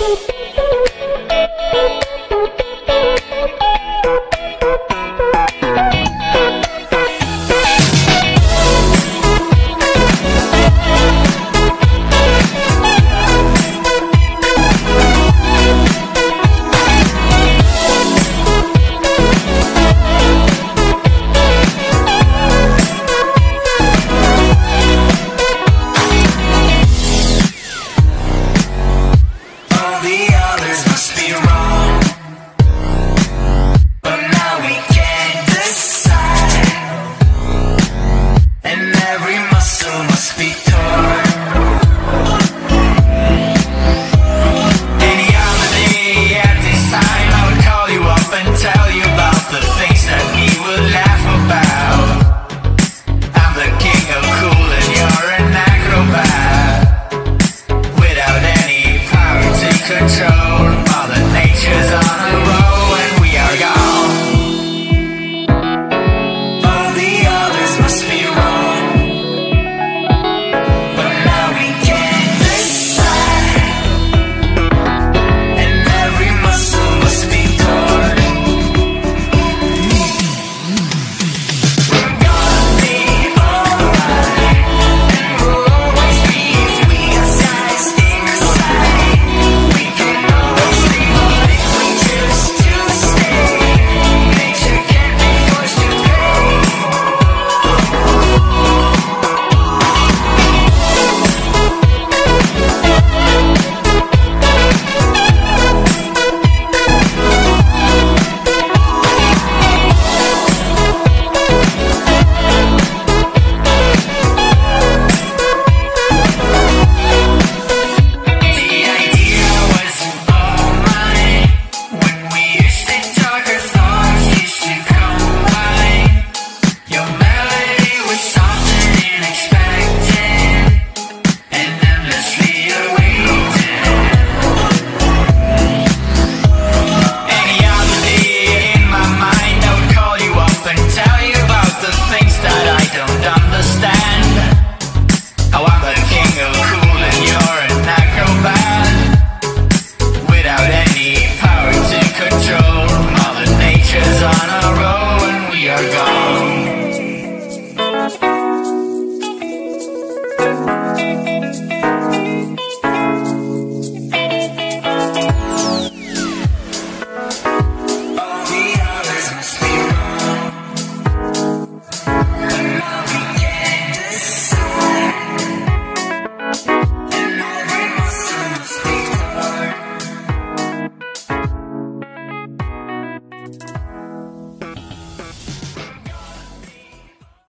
Boop. My muscle must be torn.